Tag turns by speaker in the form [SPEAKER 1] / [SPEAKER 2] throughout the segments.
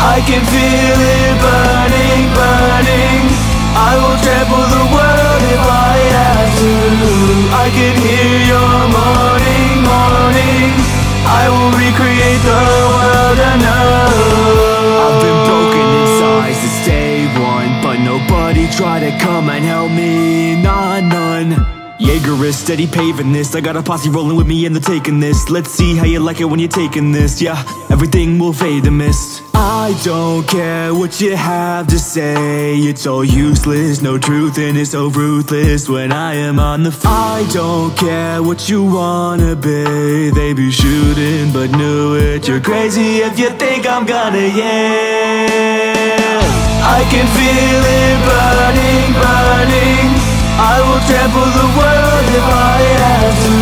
[SPEAKER 1] I can feel it burning, burning. I will trample the world if I have to. I can hear your mourning, mourning I will recreate the world anew
[SPEAKER 2] I've been broken inside since day one But nobody tried to come and help me, nah, none Jaeger is steady paving this. I got a posse rolling with me and they're taking this. Let's see how you like it when you're taking this. Yeah, everything will fade to mist I don't care what you have to say. It's all useless, no truth and it's so ruthless When I am on the I don't care what you wanna be. They be shooting but knew it. You're crazy if you think I'm gonna yeah
[SPEAKER 1] I can feel it burning, burning I will trample the world if I have to.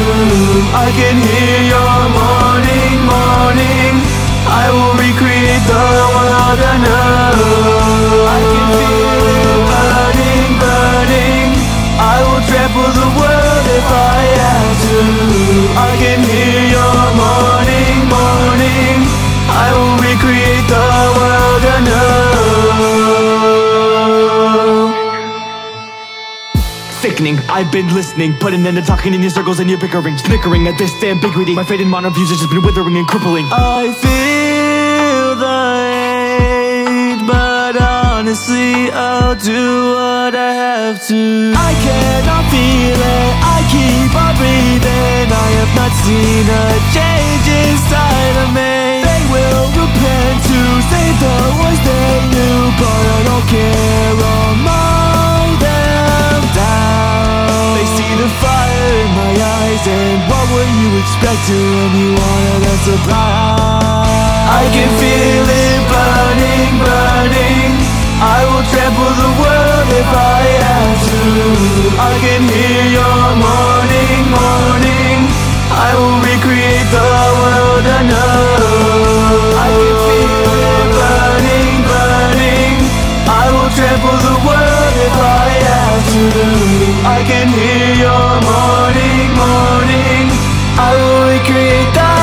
[SPEAKER 1] I can hear your mourning,
[SPEAKER 2] Thickening, I've been listening Putting in the talking in your circles and your bickering. Snickering at this ambiguity. My fate in modern views has just been withering and crippling.
[SPEAKER 1] I feel the hate But honestly I'll do what I have to. I cannot feel it. I keep on breathing. I have not seen a change And what were you expect to anyone that's a I can feel it burning create that